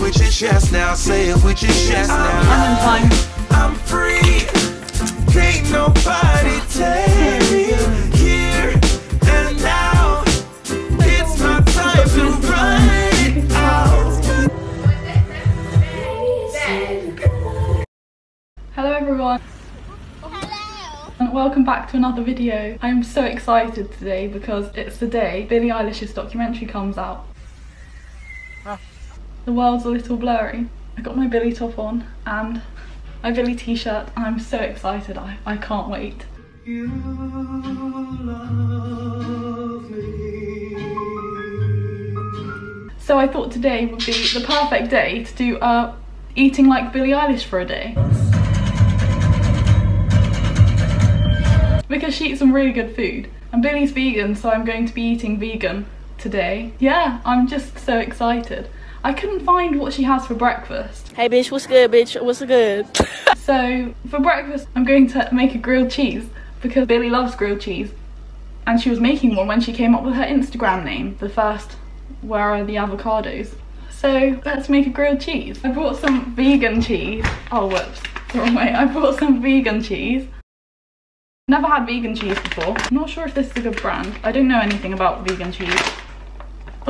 it with your chest now. Say it with your chest uh, now. And then time. I'm free. Can't nobody take me here and now. It's my time to run out. Hello everyone. And welcome back to another video. I'm so excited today because it's the day Billie Eilish's documentary comes out. The world's a little blurry. I got my Billie top on and my Billie t-shirt and I'm so excited. I, I can't wait. You love me. So I thought today would be the perfect day to do uh, eating like Billie Eilish for a day. Because she eats some really good food. And Billie's vegan, so I'm going to be eating vegan today. Yeah, I'm just so excited. I couldn't find what she has for breakfast. Hey bitch, what's good, bitch? What's good? So for breakfast, I'm going to make a grilled cheese because Billie loves grilled cheese. And she was making one when she came up with her Instagram name, the first, where are the avocados? So let's make a grilled cheese. I brought some vegan cheese. Oh, whoops, wrong way. I brought some vegan cheese. Never had vegan cheese before. I'm not sure if this is a good brand. I don't know anything about vegan cheese.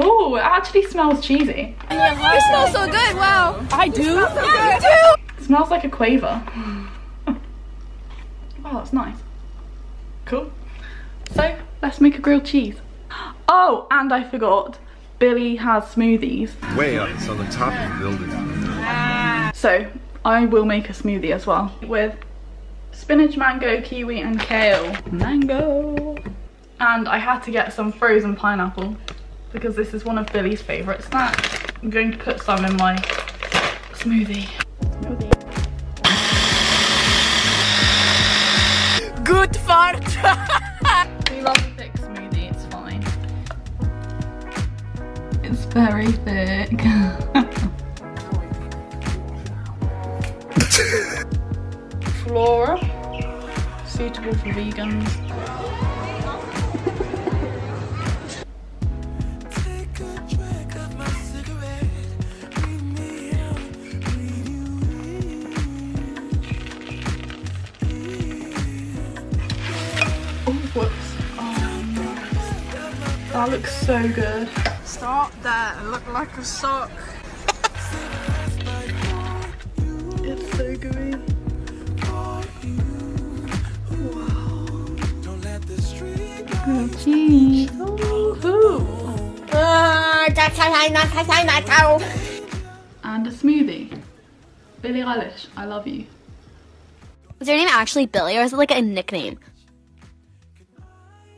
Oh, it actually smells cheesy. It smells so good, wow. I do? Yeah, you do! It smells like a quaver. oh, that's nice. Cool. So, let's make a grilled cheese. Oh, and I forgot. Billie has smoothies. way up. It's on the top of the building. So, I will make a smoothie as well. With spinach, mango, kiwi and kale. Mango! And I had to get some frozen pineapple because this is one of Billie's favourite snacks. I'm going to put some in my smoothie. Smoothie. Good fart. We love a thick smoothie, it's fine. It's very thick. Flora, suitable for vegans. That looks so good. Stop that. I look like a sock. It's so gooey. Don't let the street Grilled cheese. Ooh. And a smoothie. Billie Eilish, I love you. Is your name actually Billie or is it like a nickname?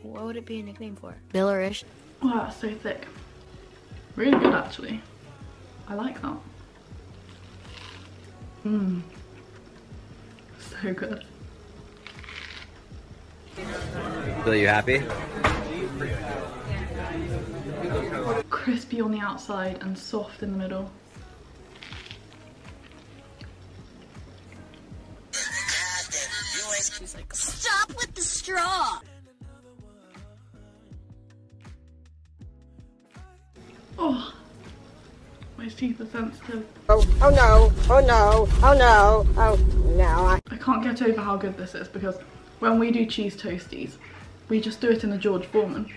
What would it be a nickname for? Billerish. Wow, that's so thick. Really good actually. I like that. Mmm. So good. Bill, you happy? Crispy on the outside and soft in the middle. Stop with the straw! Oh, my teeth are sensitive. Oh, oh no, oh no, oh no, oh no. I I can't get over how good this is because when we do cheese toasties, we just do it in a George Foreman.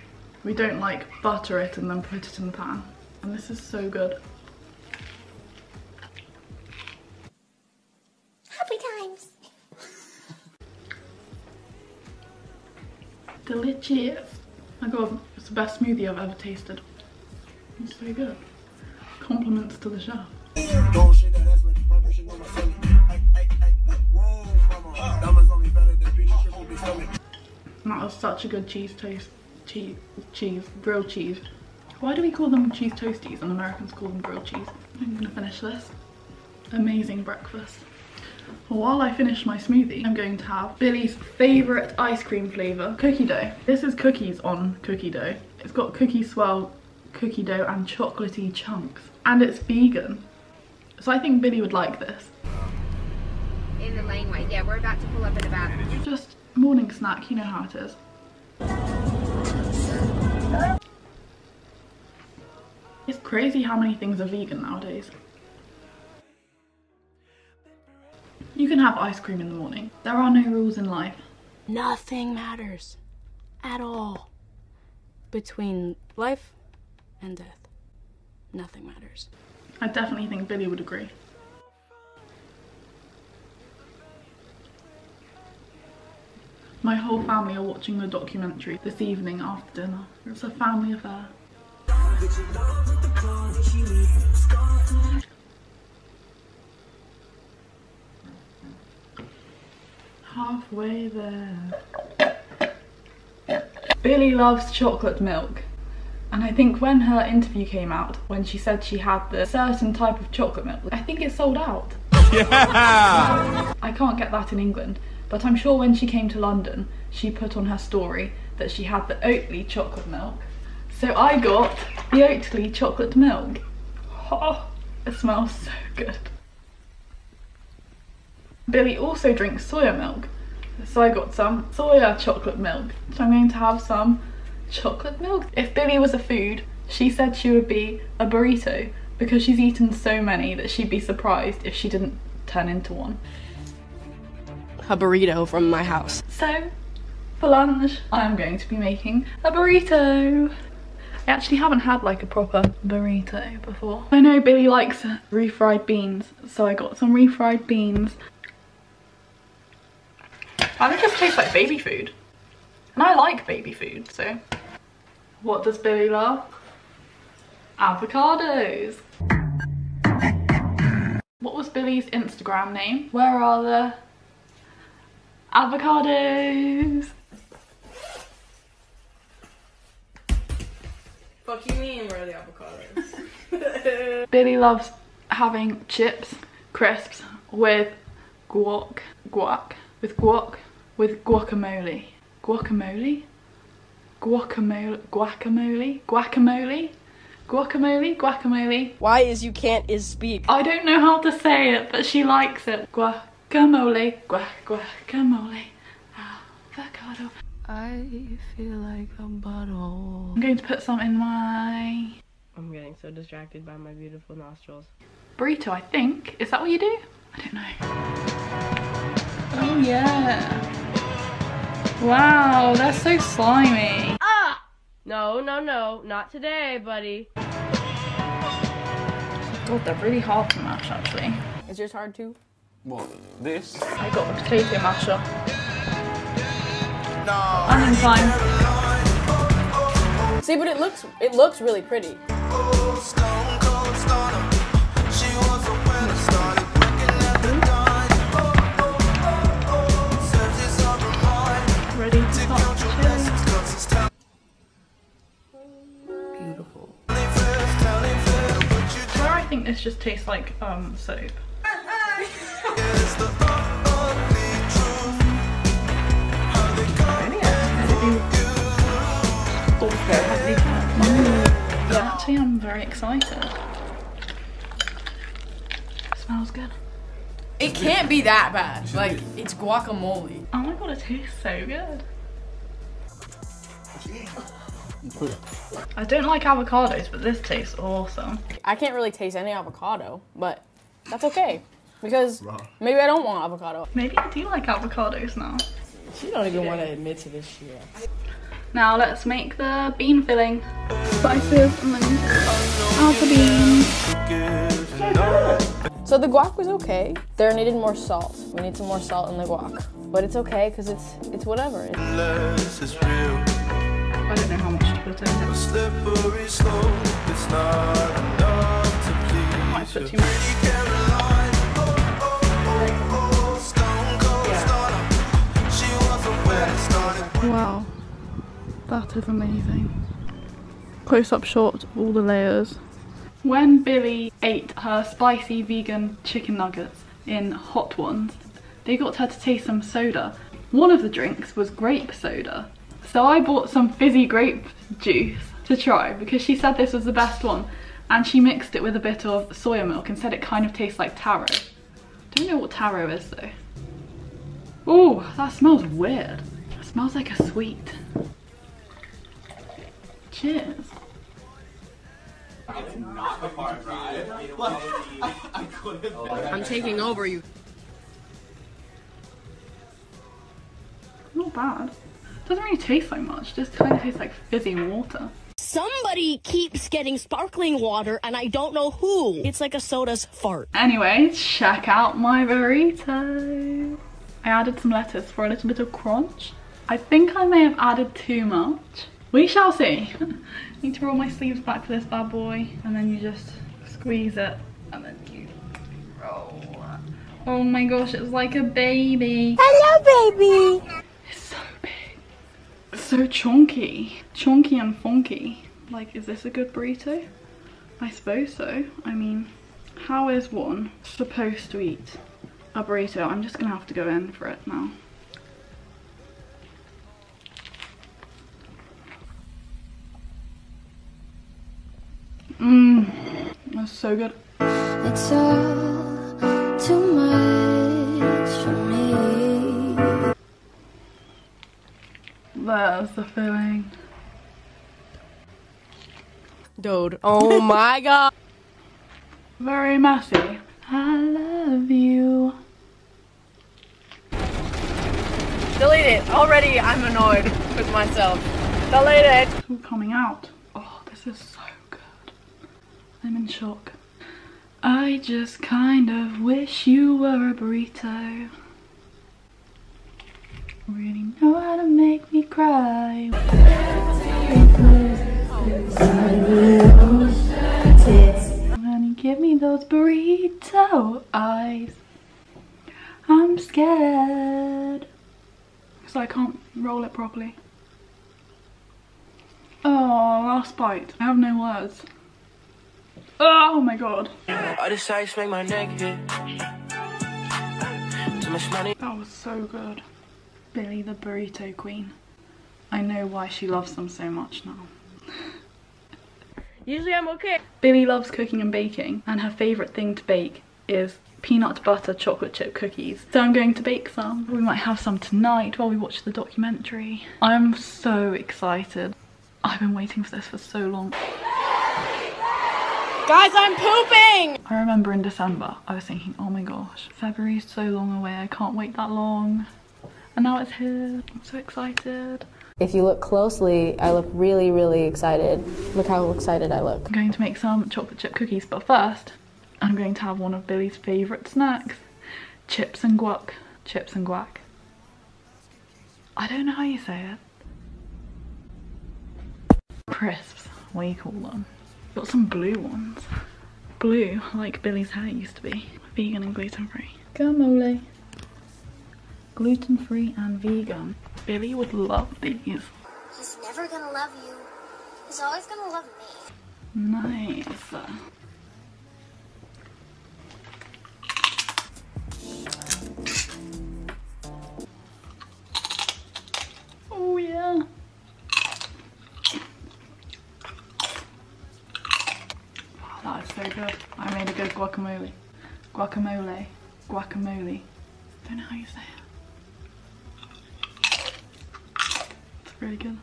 We don't like butter it and then put it in the pan. And this is so good. Happy times! Delicious. My god, it's the best smoothie I've ever tasted. It's so good. Compliments to the chef. That was such a good cheese toast. Cheese, cheese, grilled cheese. Why do we call them cheese toasties and Americans call them grilled cheese? I'm gonna finish this. Amazing breakfast. While I finish my smoothie, I'm going to have Billie's favourite ice cream flavour, cookie dough. This is cookies on cookie dough. It's got cookie swirl, cookie dough and chocolatey chunks. And it's vegan. So I think Billie would like this. In the laneway, yeah, we're about to pull up in about. Just morning snack, you know how it is. It's crazy how many things are vegan nowadays. You can have ice cream in the morning. There are no rules in life. Nothing matters at all between life and death. Nothing matters. I definitely think Billie would agree. My whole family are watching the documentary this evening after dinner. It's a family affair. Halfway there. Billie loves chocolate milk. And I think when her interview came out, when she said she had the certain type of chocolate milk, I think it sold out. Yeah! I can't get that in England, but I'm sure when she came to London, she put on her story that she had the Oatly chocolate milk. So I got the Oatly chocolate milk. Oh, it smells so good. Billie also drinks soya milk, so I got some soya chocolate milk. So I'm going to have some chocolate milk. If Billie was a food, she said she would be a burrito because she's eaten so many that she'd be surprised if she didn't turn into one. A burrito from my house. So, for lunch, I'm going to be making a burrito. I actually haven't had like a proper burrito before. I know Billie likes refried beans, so I got some refried beans. And it just tastes like baby food. And I like baby food, so. What does Billie love? Avocados. What was Billie's Instagram name? Where are the avocados? Fuck you mean where are the avocados? Billie loves having chips, crisps with guac, guac, with guac, with guacamole. Guacamole? Guacamole, guacamole, guacamole, guacamole, guacamole. Why is you can't is speak? I don't know how to say it, but she likes it. Guacamole, guac, guacamole, avocado. I feel like a butthole. I'm going to put some in my I'm getting so distracted by my beautiful nostrils. burrito, I think. Is that what you do? I don't know. Oh yeah. Wow, they're so slimy. Ah! No, no, no, not today, buddy. God, they're really hard to mash actually. Is yours hard too? What? This? I got a potato masher. No. I'm time. See, but it looks it looks really pretty. Ready think this just tastes like um soap. Yeah, actually I'm very excited. It Smells good. It can't be that bad. Like it's guacamole. Oh my god, it tastes so good. I don't like avocados, but this tastes awesome. I can't really taste any avocado, but that's okay because maybe I don't want avocado. Maybe I do like avocados now. She don't even want to admit to this shit. Now let's make the bean filling. Spices and then add the beans. So the guac was okay. There needed more salt. We need some more salt in the guac, but it's okay because it's it's whatever. It's, I don't know how much to put in. Slippery slope, it's not enough to please Might put too much. Oh, oh, oh, wow, that is amazing. Close up shot of all the layers. When Billie ate her spicy vegan chicken nuggets in Hot Ones, they got her to taste some soda. One of the drinks was grape soda. So I bought some fizzy grape juice to try because she said this was the best one and she mixed it with a bit of soya milk and said it kind of tastes like taro. Don't know what taro is though. Oh, that smells weird. It smells like a sweet. Cheers. I'm taking over you. Not bad. Doesn't really taste like much, just kind of tastes like fizzy water. Somebody keeps getting sparkling water, and I don't know who. It's like a soda's fart. Anyway, check out my burrito. I added some lettuce for a little bit of crunch. I think I may have added too much. We shall see. Need to roll my sleeves back for this bad boy. And then you just squeeze it. And then you roll. Oh my gosh, it's like a baby. Hello, baby. It's so big. It's so chunky. Chunky and funky. Like, is this a good burrito? I suppose so. I mean, how is one supposed to eat a burrito? I'm just gonna have to go in for it now. Mmm, that's so good. It's all There's the feeling. Dude, oh my god. Very messy. I love you. Delete it. Already I'm annoyed with myself. Delete it. All coming out. Oh, this is so good. I'm in shock. I just kind of wish you were a burrito. Really know how to make me cry. You give me those burrito eyes, I'm scared. So I can't roll it properly. Oh, last bite. I have no words. Oh my god. I decided to make my neck hit. Too much money. That was so good. Billie the burrito queen. I know why she loves them so much now. Usually I'm okay. Billie loves cooking and baking and her favourite thing to bake is peanut butter chocolate chip cookies. So I'm going to bake some. We might have some tonight while we watch the documentary. I'm so excited. I've been waiting for this for so long. Guys, I'm pooping! I remember in December, I was thinking, oh my gosh, February's so long away, I can't wait that long. And now it's here, I'm so excited. If you look closely, I look really, really excited. Look how excited I look. I'm going to make some chocolate chip cookies, but first, I'm going to have one of Billie's favourite snacks, chips and guac. Chips and guac. I don't know how you say it. Crisps, what do you call them? Got some blue ones. Blue, like Billie's hair used to be. Vegan and gluten-free. Guacamole. Gluten-free and vegan. Billie would love these. He's never gonna love you. He's always gonna love me. Nice. Oh yeah. Wow, that is so good. I made a good guacamole. Guacamole. Guacamole. Don't know how you say it. It's really good.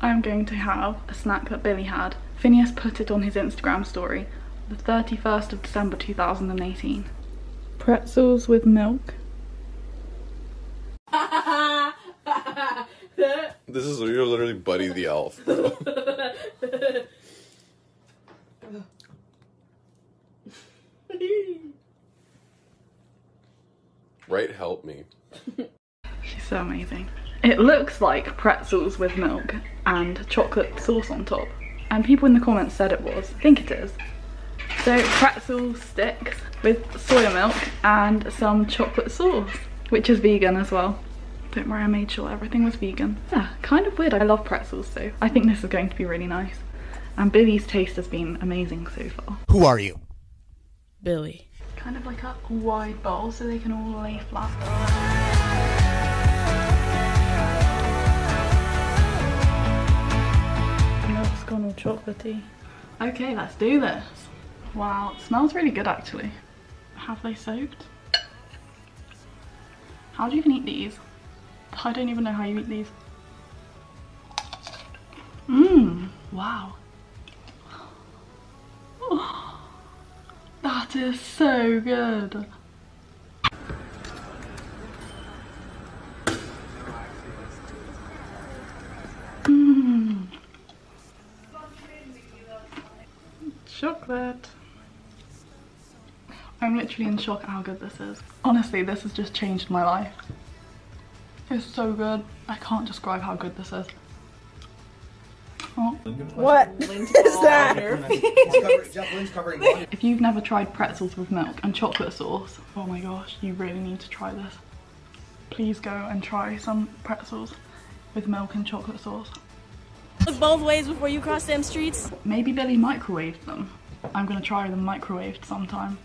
I'm going to have a snack that Billie had. Phineas put it on his Instagram story the 31st of December 2018. Pretzels with milk. This is you're literally Buddy the Elf, bro. right, help me. She's so amazing. It looks like pretzels with milk and chocolate sauce on top. And people in the comments said it was. I think it is. So pretzel sticks with soya milk and some chocolate sauce, which is vegan as well. Don't worry, I made sure everything was vegan. Yeah, kind of weird. I love pretzels, so I think this is going to be really nice. And Billie's taste has been amazing so far. Who are you? Billie. Kind of like a wide bowl so they can all lay flat. Chocolatey. Okay, let's do this. Wow, it smells really good actually. Have they soaked? How do you even eat these? I don't even know how you eat these. Mmm, wow. That is so good. Chocolate. I'm literally in shock at how good this is. Honestly, this has just changed my life. It's so good. I can't describe how good this is. Oh. What is that? If you've never tried pretzels with milk and chocolate sauce, oh my gosh, you really need to try this. Please go and try some pretzels with milk and chocolate sauce. Both ways before you cross them streets. Maybe Billie microwaved them. I'm gonna try them microwaved sometime.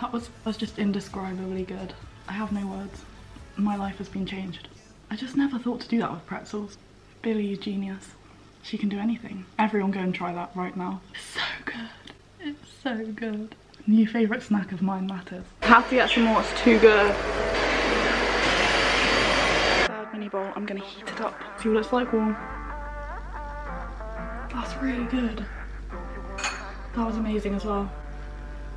That was, was just indescribably good. I have no words. My life has been changed. I just never thought to do that with pretzels. Billie genius. She can do anything. Everyone go and try that right now. It's so good. It's so good. New favourite snack of mine matters. Have to get some more, it's too good. Mini bowl, I'm gonna heat it up. See what it's like warm. That's really good. That was amazing as well.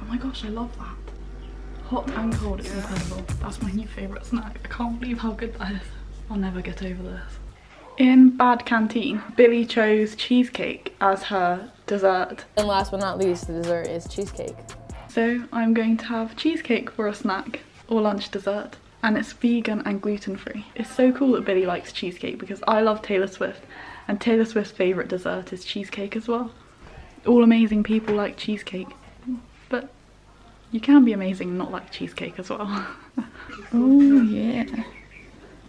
Oh my gosh, I love that. Hot and cold, it's incredible. That's my new favourite snack. I can't believe how good that is. I'll never get over this. In Bad Canteen, Billie chose cheesecake as her dessert. And last but not least, the dessert is cheesecake. So I'm going to have cheesecake for a snack or lunch dessert. And it's vegan and gluten free. It's so cool that Billie likes cheesecake because I love Taylor Swift and Taylor Swift's favourite dessert is cheesecake as well. All amazing people like cheesecake. But you can be amazing and not like cheesecake as well. oh yeah.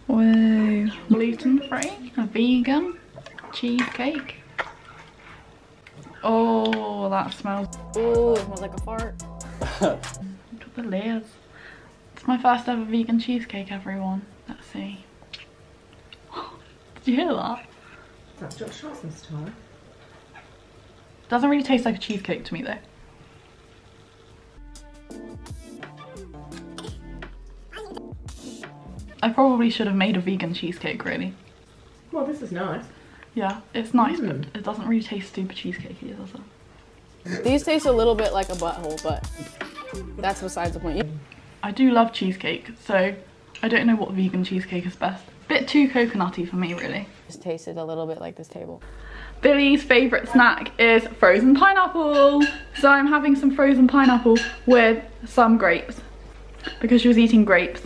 Whoa. Gluten free, a vegan, cheesecake. Oh, that smells. Oh, it smells like a fart. Look at the layers. It's my first ever vegan cheesecake, everyone. Let's see. Did you hear that? That's Josh Charleston's style. Doesn't really taste like a cheesecake to me though. I probably should have made a vegan cheesecake really. Well, this is nice. Yeah, it's nice, Mm. but it doesn't really taste super cheesecakey, does it? These taste a little bit like a butthole, but that's besides the point. I do love cheesecake, so I don't know what vegan cheesecake is best. Bit too coconutty for me, really. Just tasted a little bit like this table. Billie's favourite snack is frozen pineapple. So I'm having some frozen pineapple with some grapes because she was eating grapes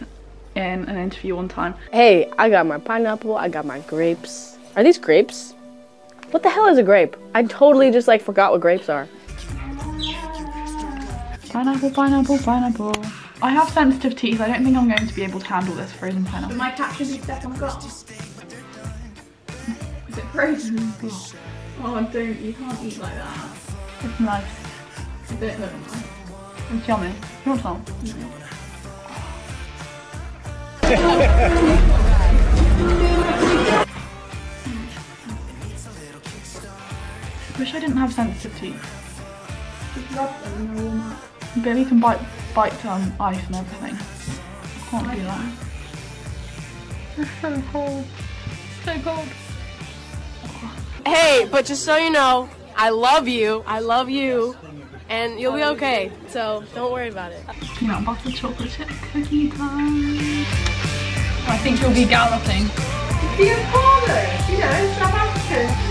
in an interview one time. Hey, I got my pineapple, I got my grapes. Are these grapes? What the hell is a grape? I totally just like forgot what grapes are. Pineapple, pineapple, pineapple. I have sensitive teeth. I don't think I'm going to be able to handle this frozen pineapple. My cat should be stuck on glass. Is it frozen? Mm, oh, don't. You can't eat like that. It's nice. It don't look nice. It's yummy. You want some? Wish I didn't have sensitive teeth. Just rub them and they'll warm up. Billie can bite bite um, ice and everything. I can't do that. It's so cold. So cold. Hey, but just so you know, I love you. I love you. And you'll be okay. So don't worry about it. Peanut butter chocolate chip cookie time. I think you'll be galloping. Be a father, you know, South African.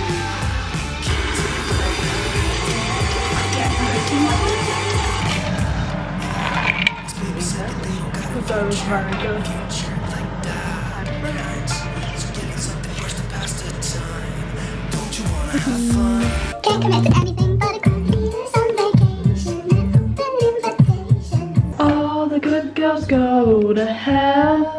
That was very good. Can't commit to anything but a cookies on vacation. An open invitation. All the good girls go to hell.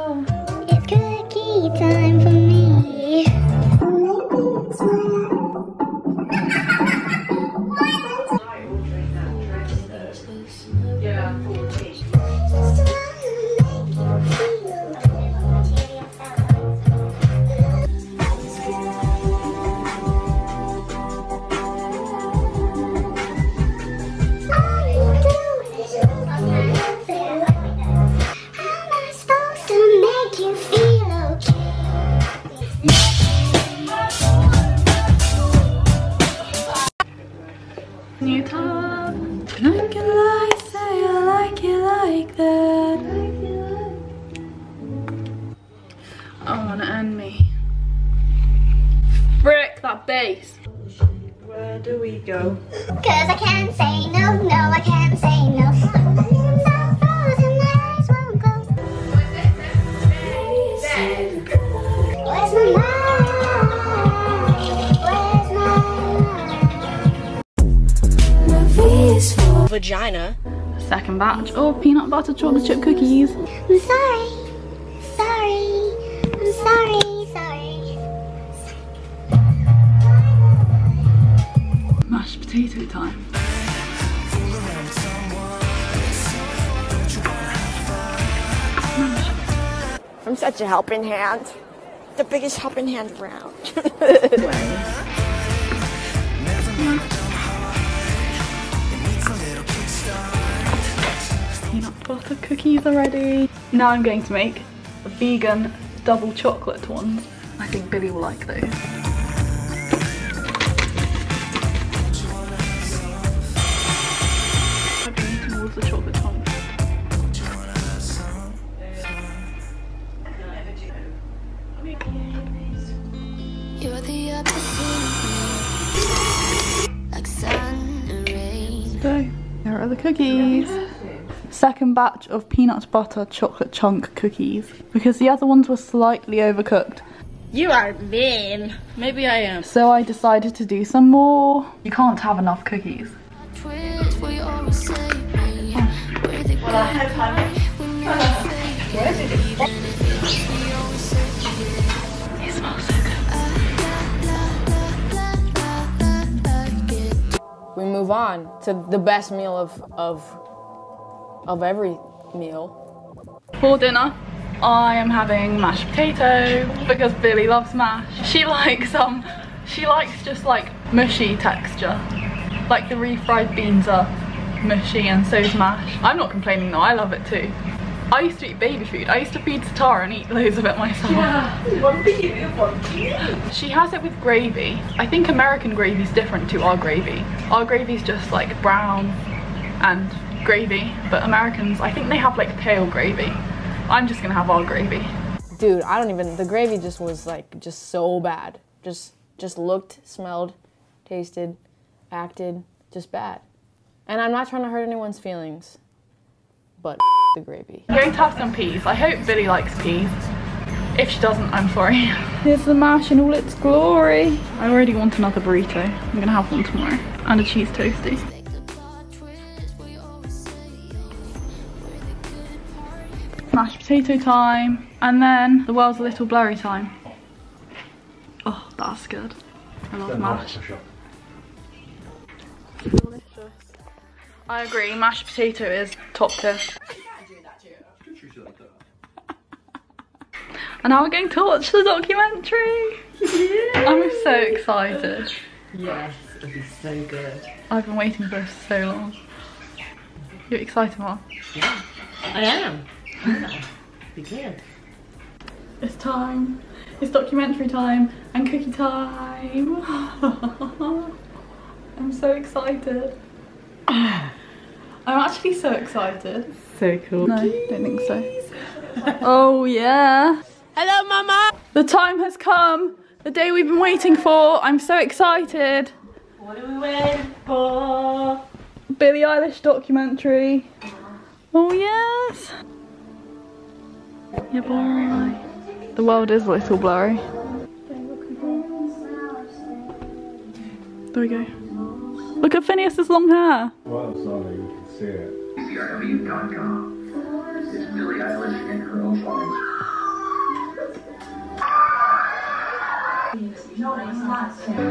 The biggest helping hand around. Peanut butter cookies already. Now I'm going to make vegan double chocolate ones. I think Billie will like those. Second batch of peanut butter chocolate chunk cookies because the other ones were slightly overcooked. You are mean. Maybe I am. So I decided to do some more. You can't have enough cookies. Twist where you always say me. Where the Well, I have time. when you're fake. Even if it makes me always say It smells so good. We move on to the best meal of of of every meal. For dinner, I am having mashed potato because Billie loves mash. She likes um, she likes just like mushy texture. Like the refried beans are mushy and so's mash. I'm not complaining though, I love it too. I used to eat baby food. I used to feed Satara and eat loads of it myself. Yeah. One for you, one for me. She has it with gravy. I think American gravy is different to our gravy. Our gravy's just like brown and gravy, but Americans, I think they have like pale gravy. I'm just gonna have our gravy. Dude, I don't even the gravy just was like just so bad. Just just looked, smelled, tasted, acted just bad. And I'm not trying to hurt anyone's feelings. But the gravy. I'm going to have some peas. I hope Billie likes peas. If she doesn't, I'm sorry. Here's the mash in all its glory. I already want another burrito. I'm gonna have one tomorrow. And a cheese toasty. Mashed potato time. And then the world's a little blurry time. Oh, that's good. I love mash. Delicious. I agree, mashed potato is top tier. And now we're going to watch the documentary. I'm so excited. Yes, it'll be so good. I've been waiting for this so long. You're excited, Mom? Yeah, I am. Yeah. Be good. It's time. It's documentary time and cookie time. I'm so excited. I'm actually so excited. So cool. No, don't think so. oh yeah. Hello, Mama. The time has come. The day we've been waiting for. I'm so excited. What are we waiting for? Billie Eilish documentary. Uh-huh. Oh yes. Yeah, boy. The world is a little blurry. There we go. Look at Phineas's long hair. Well, sorry, you can see it. It's Billie Eilish and her own.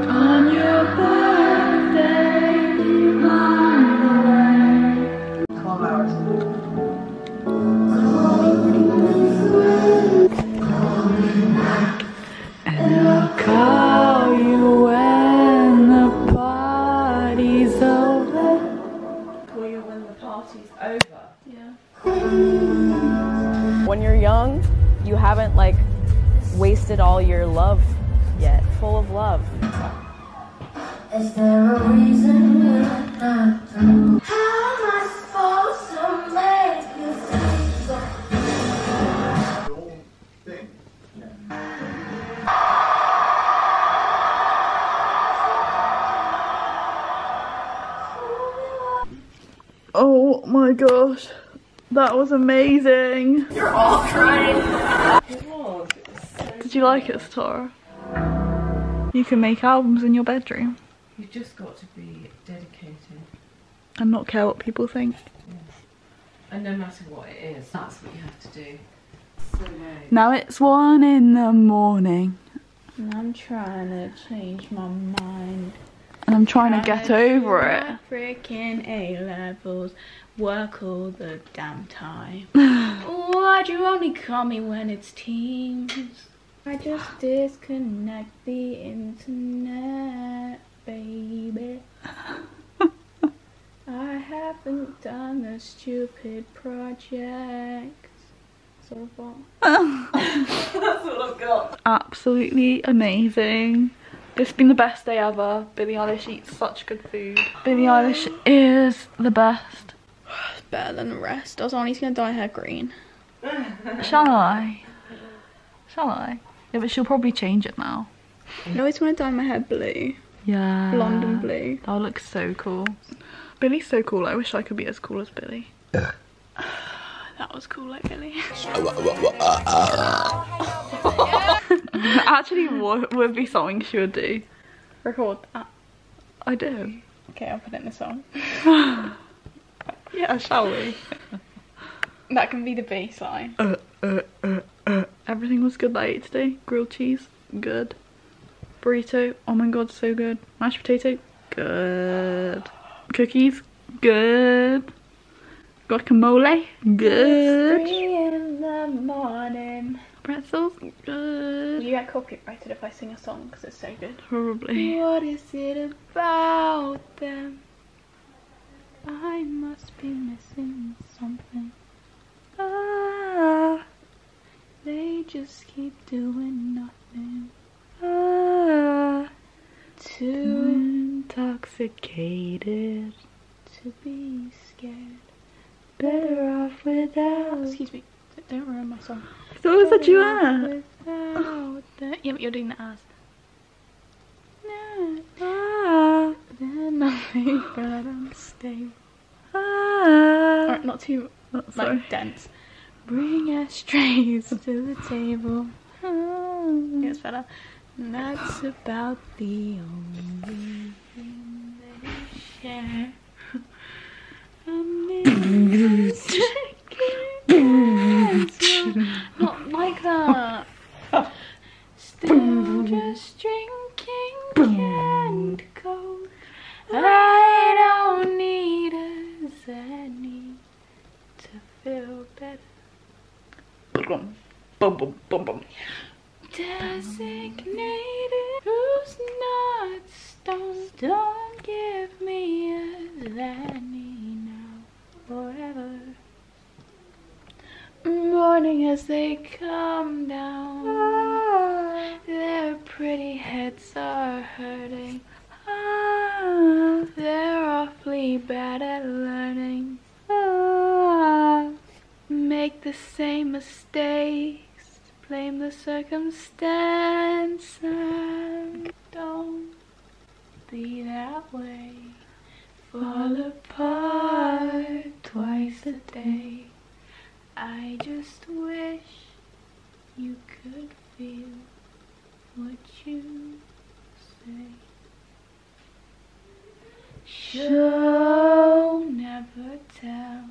On your birthday, haven't like wasted all your love yet. Full of love. Is there a reason we're not through? That was amazing. You're all crying. It was. It so Did you like it, Tara? You can make albums in your bedroom. You've just got to be dedicated. and not care what people think. And no matter what it is, that's what you have to do. So. Now it's one in the morning and I'm trying to change my mind. And I'm trying to get over it. Freaking A levels, work all the damn time. Why do you only call me when it's teams? I just disconnect the internet, baby. I haven't done a stupid project so far. That's all I've got. Absolutely amazing. It's been the best day ever. Billie Eilish eats such good food. Billie Eilish is the best. It's better than the rest. I was only gonna dye her green. Shall I? Shall I? Yeah, but she'll probably change it now. I always want to dye my hair blue. Yeah. Blonde and blue. That would look so cool. Billie's so cool. I wish I could be as cool as Billie. that was cool like Billie. Actually, what would be something she would do? Record that. I do. Okay, I'll put it in the song. yeah, shall we? that can be the bass line. Uh, uh, uh, uh. Everything was good that I ate today. Grilled cheese, good. Burrito, oh my god, so good. Mashed potato, good. Cookies, good. Guacamole, good. It's three in the morning. Pretzels, good. You get copyrighted if I sing a song because it's so good. Probably. What is it about them? I must be missing something. Ah, they just keep doing nothing. Ah, too intoxicated to be scared. Better off without. Excuse me, don't ruin my song. I thought it was a duet. Yeah, but you're doing the as. Ah, then nothing but unstable. Ah, Alright, not too oh, like dense. Bring ashtrays to the table. Ah, yeah, it's better. And that's about the only thing that they share. Not like that. Still just drinking Fall apart twice a day. I just wish you could feel what you say. Show, never tell,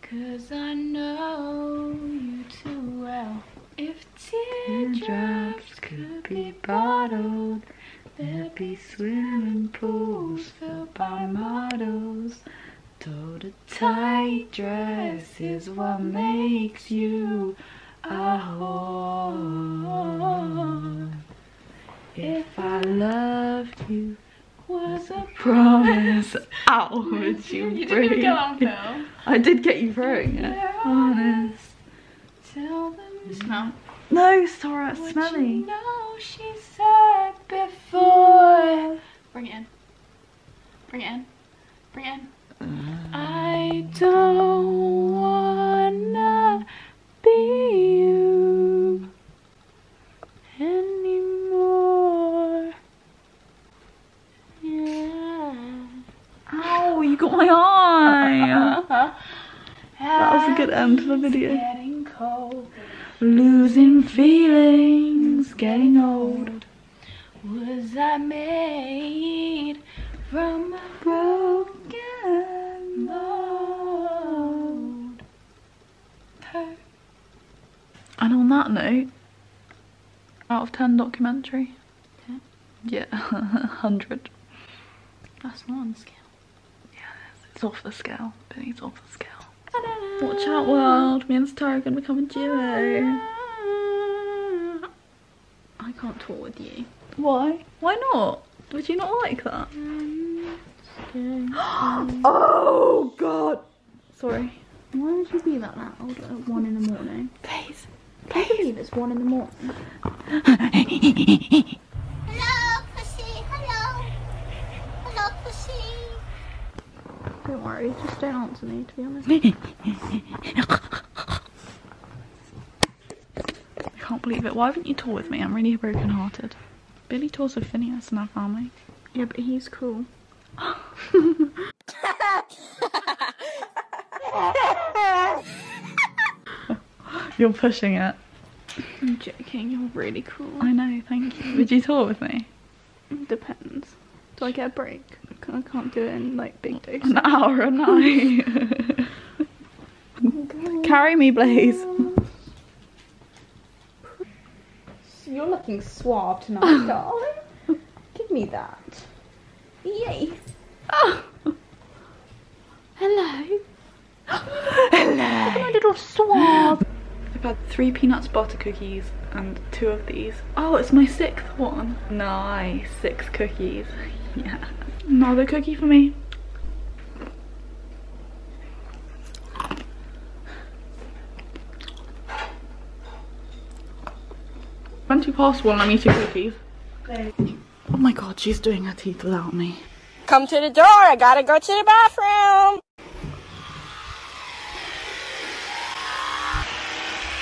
cause I know you too well. If teardrops could be bottled, be swimming pools filled by models. Though the tight dress is what makes you a whore. If I loved you was a promise, how would you, you break? Didn't go on film. I did get you throwing it. Honest. Tell them smell. No, Sora, it's smelly. You know she said before. Bring it in. Bring it in. Bring it in. I don't wanna be you anymore. Yeah. Ow, you got my eye. that was a good end to the video. Losing feelings, getting old. Was I made from a broken mold? And on that note, out of 10 documentary. Okay. Yeah, 100. That's not on the scale. Yeah, it's off the scale. It's off the scale. Watch out world, me and Star are gonna become a duo. I can't talk with you. Why? Why not? Would you not like that? oh oh god. Sorry. Why would you be like that old at one in the morning? Please. Can you believe it's one in the morning? Hello, pussy. Hello. Hello, pussy. Don't worry, just don't answer me to be honest. I can't believe it. Why haven't you toured with me? I'm really broken hearted. Billie tours with Finneas and our family. yeah, but he's cool. You're pushing it. I'm joking, you're really cool. I know, thank you. Would you tour with me? Depends. Do I get a break? I can't, I can't do it in like big days. An hour a night. Oh Carry me, Blaze. You're suave tonight, darling. Give me that. Yay. Oh. Hello. Hello. My little swab. I've had three peanuts butter cookies and two of these. Oh, it's my sixth one. Nice, six cookies. yeah. Another cookie for me. Twenty past one, I'm eating cookies. Oh my god, she's doing her teeth without me. Come to the door. I gotta go to the bathroom.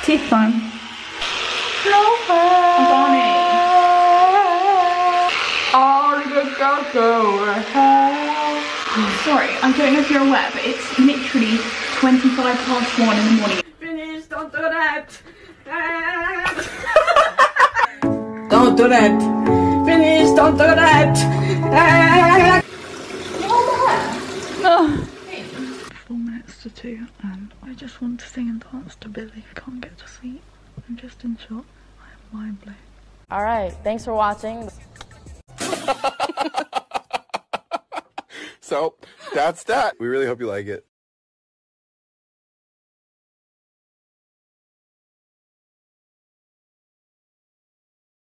Teeth time. Bonnie. Sorry, I don't know if you're aware, but it's literally 25 past 1 in the morning. Don't do that. Finish, don't do that. Oh. Four minutes to 2 and I just want to sing and dance to Billie. I can't get to sleep. I'm just in shock. I am mind blown. All right, thanks for watching. So that's that. We really hope you like it.